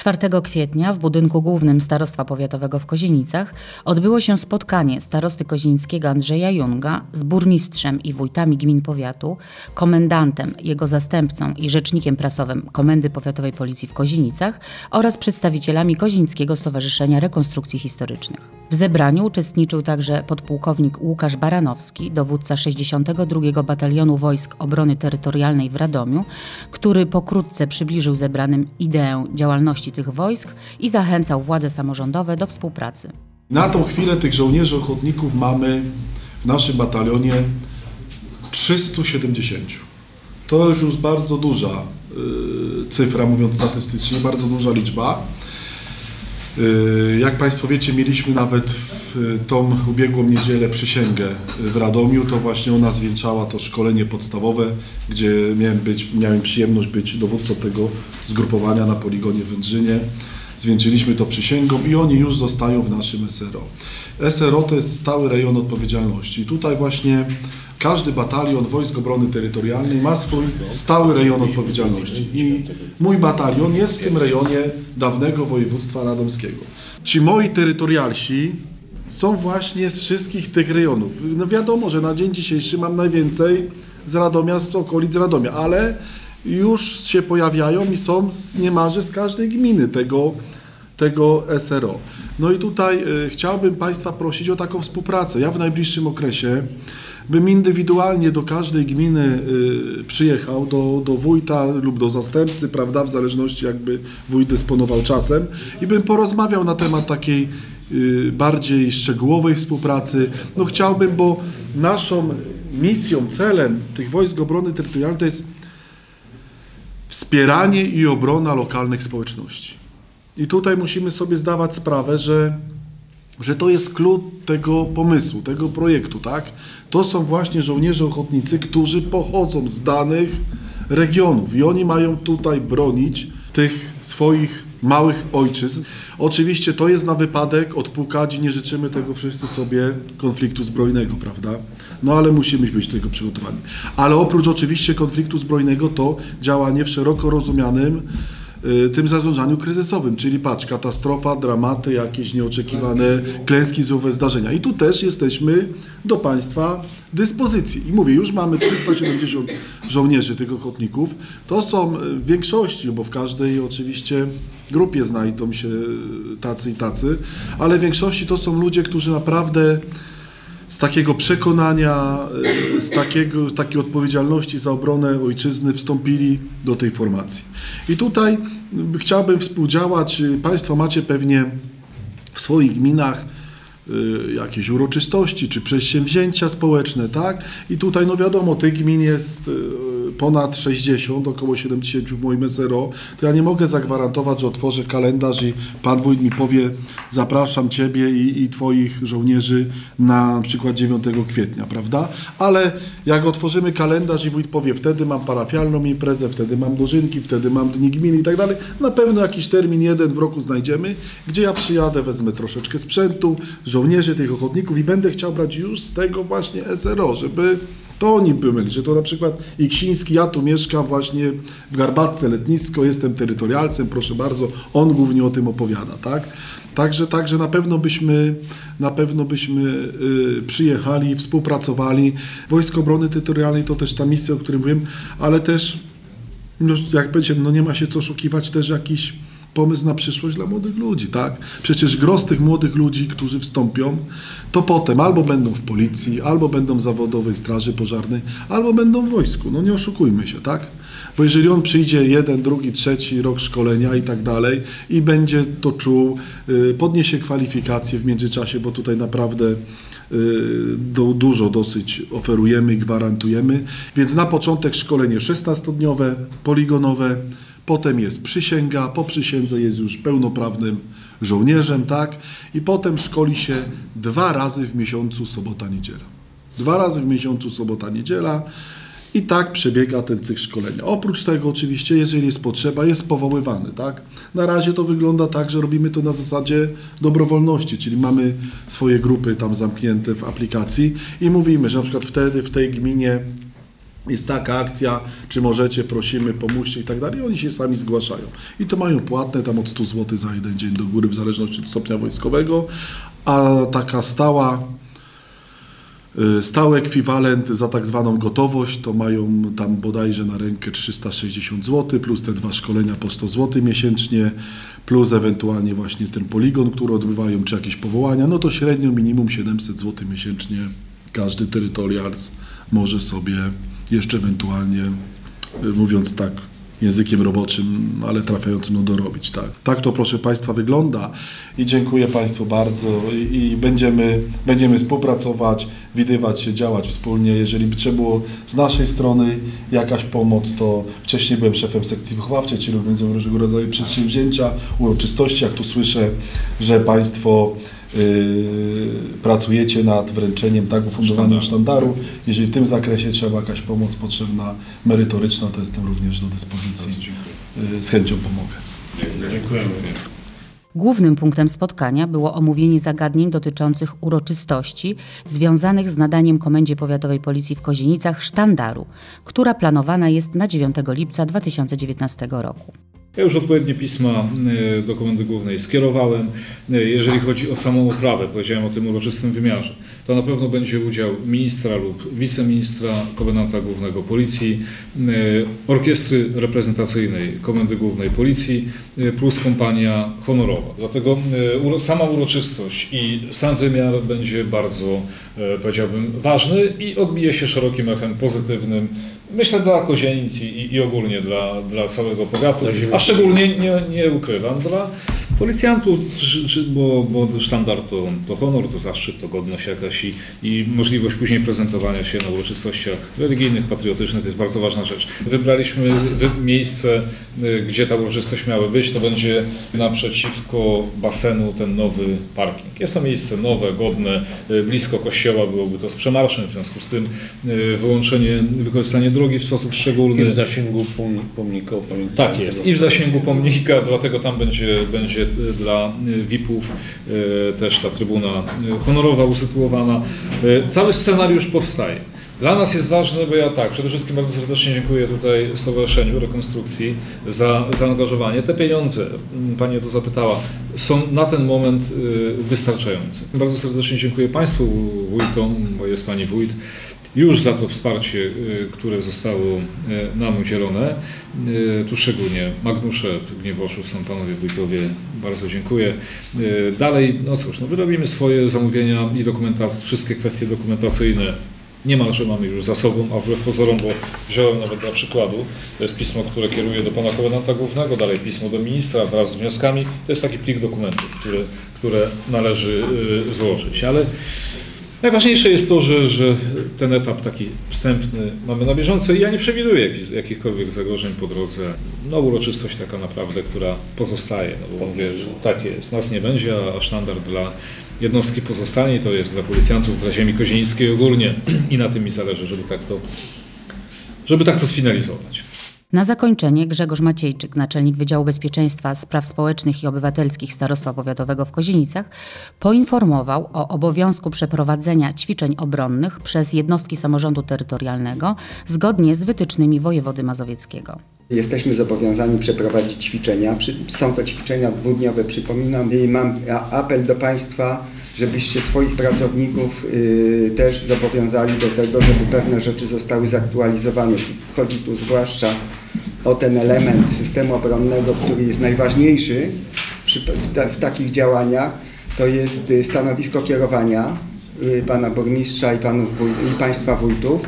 4 kwietnia w budynku głównym Starostwa Powiatowego w Kozienicach odbyło się spotkanie starosty kozienickiego Andrzeja Junga z burmistrzem i wójtami gmin powiatu, komendantem, jego zastępcą i rzecznikiem prasowym Komendy Powiatowej Policji w Kozienicach oraz przedstawicielami Kozienickiego Stowarzyszenia Rekonstrukcji Historycznych. W zebraniu uczestniczył także podpułkownik Łukasz Baranowski, dowódca 62 Batalionu Wojsk Obrony Terytorialnej w Radomiu, który pokrótce przybliżył zebranym ideę działalności tych wojsk i zachęcał władze samorządowe do współpracy. Na tą chwilę tych żołnierzy ochotników mamy w naszym batalionie 370. To już jest bardzo duża y, cyfra, mówiąc statystycznie, bardzo duża liczba. Y, Jak Państwo wiecie, mieliśmy nawet w tą ubiegłą niedzielę przysięgę w Radomiu, to właśnie ona zwieńczała to szkolenie podstawowe, gdzie miałem, być, miałem przyjemność być dowódcą tego zgrupowania na poligonie w Wędrzynie. Zwieńczyliśmy to przysięgą i oni już zostają w naszym SRO. SRO to jest stały rejon odpowiedzialności. Tutaj właśnie każdy batalion Wojsk Obrony Terytorialnej ma swój stały rejon odpowiedzialności. I mój batalion jest w tym rejonie dawnego województwa radomskiego. Ci moi terytorialsi są właśnie z wszystkich tych rejonów. No wiadomo, że na dzień dzisiejszy mam najwięcej z Radomia, z okolic Radomia, ale już się pojawiają i są z niemalże z każdej gminy tego, tego SRO. No i tutaj y, chciałbym Państwa prosić o taką współpracę. Ja w najbliższym okresie bym indywidualnie do każdej gminy y, przyjechał, do, do wójta lub do zastępcy, prawda, w zależności jakby wójt dysponował czasem i bym porozmawiał na temat takiej y, bardziej szczegółowej współpracy. No chciałbym, bo naszą misją, celem tych Wojsk Obrony Terytorialnej to jest wspieranie i obrona lokalnych społeczności. I tutaj musimy sobie zdawać sprawę, że, że to jest klucz tego pomysłu, tego projektu, tak? To są właśnie żołnierze ochotnicy, którzy pochodzą z danych regionów i oni mają tutaj bronić tych swoich małych ojczyzn. Oczywiście to jest na wypadek od pukadzi, nie życzymy tego wszyscy sobie konfliktu zbrojnego, prawda? No ale musimy być do tego przygotowani. Ale oprócz oczywiście konfliktu zbrojnego to działanie w szeroko rozumianym tym zarządzaniu kryzysowym, czyli patrz, katastrofa, dramaty, jakieś nieoczekiwane klęski, złowe zdarzenia. I tu też jesteśmy do Państwa dyspozycji. I mówię, już mamy 370 żołnierzy tych ochotników. To są y, w większości, bo w każdej oczywiście grupie znajdą się tacy i tacy, ale w większości to są ludzie, którzy naprawdę z takiego przekonania, y, z takiego, takiej odpowiedzialności za obronę ojczyzny wstąpili do tej formacji. I tutaj chciałbym współdziałać. Y, Państwo macie pewnie w swoich gminach jakieś uroczystości czy przedsięwzięcia społeczne, tak? I tutaj, no wiadomo, tych gmin jest y, ponad 60, około 70 w moim SRO, to ja nie mogę zagwarantować, że otworzę kalendarz i Pan Wójt mi powie, zapraszam Ciebie i, i Twoich żołnierzy na, na przykład 9 kwietnia, prawda? Ale jak otworzymy kalendarz i Wójt powie, wtedy mam parafialną imprezę, wtedy mam dożynki, wtedy mam dni gminy i tak dalej, na pewno jakiś termin jeden w roku znajdziemy, gdzie ja przyjadę, wezmę troszeczkę sprzętu, żołnierzy, tych ochotników i będę chciał brać już z tego właśnie SRO, żeby to oni byli, że to na przykład Iksiński, ja tu mieszkam właśnie w Garbatce, letnisko, jestem terytorialcem, proszę bardzo, on głównie o tym opowiada, tak? Także, także na pewno byśmy, na pewno byśmy y, przyjechali, współpracowali. Wojsko Obrony Terytorialnej to też ta misja, o której mówiłem, ale też, no, jak powiedziałem, no nie ma się co oszukiwać, też jakiś pomysł na przyszłość dla młodych ludzi, tak? Przecież gros tych młodych ludzi, którzy wstąpią, to potem albo będą w policji, albo będą w zawodowej straży pożarnej, albo będą w wojsku. No nie oszukujmy się, tak? Bo jeżeli on przyjdzie jeden, drugi, trzeci rok szkolenia i tak dalej i będzie to czuł, y, podniesie kwalifikacje w międzyczasie, bo tutaj naprawdę y, do, dużo dosyć oferujemy i gwarantujemy. Więc na początek szkolenie 16-dniowe, poligonowe, potem jest przysięga, po przysiędze jest już pełnoprawnym żołnierzem, tak? I potem szkoli się dwa razy w miesiącu sobota, niedziela. Dwa razy w miesiącu sobota, niedziela. I tak przebiega ten cykl szkolenia. Oprócz tego oczywiście, jeżeli jest potrzeba, jest powoływany, tak? Na razie to wygląda tak, że robimy to na zasadzie dobrowolności, czyli mamy swoje grupy tam zamknięte w aplikacji i mówimy, że na przykład wtedy w tej gminie jest taka akcja, czy możecie, prosimy, pomóżcie i tak dalej. Oni się sami zgłaszają. I to mają płatne tam od 100 zł za jeden dzień do góry, w zależności od stopnia wojskowego, a taka stała y, Stały ekwiwalent za tak zwaną gotowość to mają tam bodajże na rękę 360 zł, plus te dwa szkolenia po 100 zł miesięcznie, plus ewentualnie właśnie ten poligon, który odbywają, czy jakieś powołania, no to średnio minimum 700 zł miesięcznie każdy terytorialz może sobie jeszcze ewentualnie, y, mówiąc tak językiem roboczym, ale trafiającym no dorobić. Tak. tak to proszę Państwa wygląda i dziękuję Państwu bardzo i, i będziemy, będziemy współpracować, widywać się, działać wspólnie. Jeżeli by trzeba było z naszej strony jakaś pomoc, to wcześniej byłem szefem sekcji wychowawczej, czyli organizuję różnego rodzaju przedsięwzięcia, uroczystości, jak tu słyszę, że Państwo pracujecie nad wręczeniem tak ufundowanym sztandaru. Jeżeli w tym zakresie trzeba jakaś pomoc potrzebna, merytoryczna, to jestem również do dyspozycji. Yy, z chęcią pomogę. Dziękujemy. Głównym punktem spotkania było omówienie zagadnień dotyczących uroczystości związanych z nadaniem Komendzie Powiatowej Policji w Kozienicach sztandaru, która planowana jest na 9 lipca 2019 roku. Ja już odpowiednie pisma e, do Komendy Głównej skierowałem. E, jeżeli chodzi o samą oprawę, powiedziałem o tym uroczystym wymiarze, to na pewno będzie udział ministra lub wiceministra, komendanta głównego Policji, e, orkiestry reprezentacyjnej Komendy Głównej Policji plus kompania honorowa. Dlatego sama uroczystość i sam wymiar będzie bardzo, powiedziałbym, ważny i odbije się szerokim echem pozytywnym myślę dla Kozienic i, i ogólnie dla, dla całego powiatu, a szczególnie nie, nie ukrywam, dla czy, bo, bo sztandar to, to honor, to zaszczyt, to godność jakaś i, i możliwość później prezentowania się na uroczystościach religijnych, patriotycznych, to jest bardzo ważna rzecz. Wybraliśmy miejsce, y, gdzie ta uroczystość miała być, to będzie naprzeciwko basenu ten nowy parking. Jest to miejsce nowe, godne, y, blisko kościoła, byłoby to z przemarszem, w związku z tym y, wyłączenie, wykorzystanie drogi w sposób szczególny. I w zasięgu pomnika. Tak jest, i w zasięgu pomnika, dlatego tam będzie, będzie dla VIP-ów e, też ta trybuna honorowa usytuowana. Cały scenariusz powstaje. Dla nas jest ważne, bo ja tak, przede wszystkim bardzo serdecznie dziękuję tutaj Stowarzyszeniu Rekonstrukcji za zaangażowanie. Te pieniądze, Pani o to zapytała, są na ten moment wystarczające. Bardzo serdecznie dziękuję Państwu wójtom, bo jest Pani wójt, już za to wsparcie, y, które zostało y, nam udzielone. Y, tu szczególnie Magnusze w Gniewoszów są panowie wójtowie, bardzo dziękuję. Dalej, no cóż, no wyrobimy swoje zamówienia i dokumentacje, wszystkie kwestie dokumentacyjne niemalże mamy już za sobą, a wbrew pozorom, bo wziąłem nawet dla przykładu, to jest pismo, które kieruje do pana komendanta głównego, dalej pismo do ministra wraz z wnioskami, to jest taki plik dokumentów, które, które należy złożyć, ale Najważniejsze jest to, że, że ten etap taki wstępny mamy na bieżąco i ja nie przewiduję jakichkolwiek zagrożeń po drodze. No uroczystość taka naprawdę, która pozostaje. No bo mówię, tak jest, nas nie będzie, a sztandar dla jednostki pozostanie, to jest dla policjantów, dla ziemi kozieńskiej ogólnie i na tym mi zależy, żeby tak to, żeby tak to sfinalizować. Na zakończenie Grzegorz Maciejczyk, naczelnik Wydziału Bezpieczeństwa Spraw Społecznych i Obywatelskich Starostwa Powiatowego w Kozienicach, poinformował o obowiązku przeprowadzenia ćwiczeń obronnych przez jednostki samorządu terytorialnego zgodnie z wytycznymi wojewody mazowieckiego. Jesteśmy zobowiązani przeprowadzić ćwiczenia. Są to ćwiczenia dwudniowe, przypominam. I mam apel do Państwa, żebyście swoich pracowników y, też zobowiązali do tego, żeby pewne rzeczy zostały zaktualizowane. Chodzi tu zwłaszcza o ten element systemu obronnego, który jest najważniejszy w takich działaniach, to jest y, stanowisko kierowania y, pana burmistrza i, panów, i państwa wójtów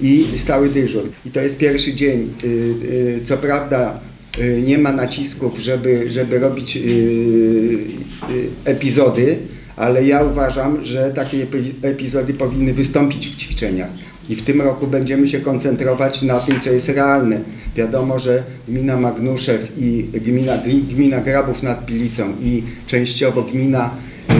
i stały dyżur. I to jest pierwszy dzień. Co prawda nie ma nacisków, żeby, żeby robić epizody, ale ja uważam, że takie epizody powinny wystąpić w ćwiczeniach. I w tym roku będziemy się koncentrować na tym, co jest realne. Wiadomo, że gmina Magnuszew i gmina, gmina Grabów nad Pilicą i częściowo gmina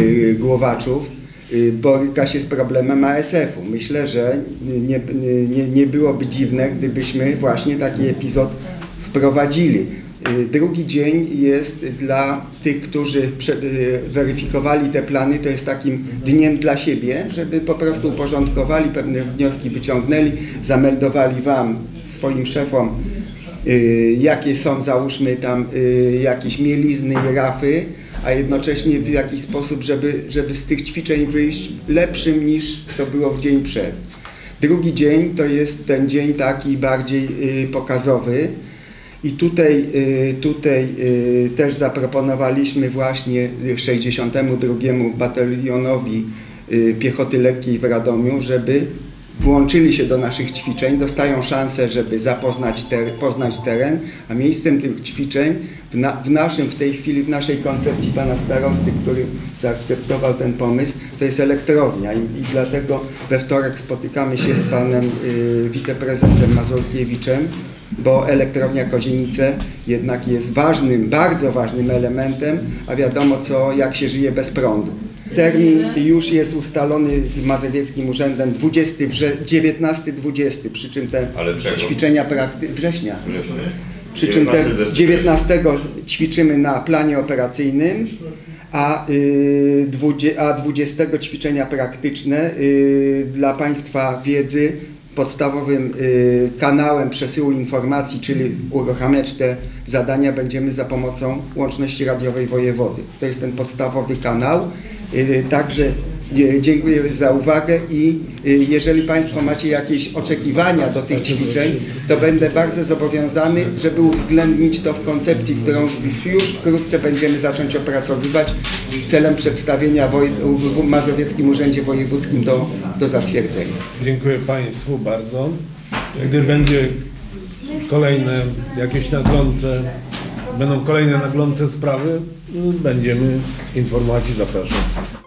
y, Głowaczów y, boryka się z problemem ASF-u. Myślę, że nie, nie, nie byłoby dziwne, gdybyśmy właśnie taki epizod wprowadzili. Y, Drugi dzień jest dla tych, którzy y, weryfikowali te plany, to jest takim dniem dla siebie, żeby po prostu uporządkowali, pewne wnioski wyciągnęli, zameldowali Wam, swoim szefom, y, jakie są, załóżmy tam, jakieś mielizny i rafy, a jednocześnie w jakiś sposób, żeby, żeby z tych ćwiczeń wyjść lepszym niż to było w dzień przed. Drugi dzień to jest ten dzień taki bardziej pokazowy. I tutaj, y, tutaj y, też zaproponowaliśmy właśnie y, 62 batalionowi y, piechoty lekkiej w Radomiu, żeby włączyli się do naszych ćwiczeń, dostają szansę, żeby zapoznać ter, poznać teren, a miejscem tych ćwiczeń w, na, w naszym, w tej chwili, w naszej koncepcji pana starosty, który zaakceptował ten pomysł, to jest elektrownia. I, i dlatego we wtorek spotykamy się z panem y, wiceprezesem Mazurkiewiczem, bo elektrownia Kozienice jednak jest ważnym, bardzo ważnym elementem, a wiadomo co, jak się żyje bez prądu. Termin już jest ustalony z Mazowieckim Urzędem 20 wrze- 19-20, przy czym te ćwiczenia prakty- września. Przy czym 19 te bez 19 ćwiczymy na planie operacyjnym, a, y, dwudzie- a 20 ćwiczenia praktyczne y, dla Państwa wiedzy podstawowym y, kanałem przesyłu informacji, czyli uruchamiać te zadania będziemy za pomocą łączności radiowej wojewody. To jest ten podstawowy kanał. Y, Także dziękuję za uwagę i y, jeżeli Państwo macie jakieś oczekiwania do tych ćwiczeń, to będę bardzo zobowiązany, żeby uwzględnić to w koncepcji, którą już wkrótce będziemy zacząć opracowywać celem przedstawienia w Mazowieckim Urzędzie Wojewódzkim do, do zatwierdzenia. Dziękuję Państwu bardzo. Gdy będzie kolejne jakieś naglące, będą kolejne naglące sprawy, będziemy informacji zapraszam.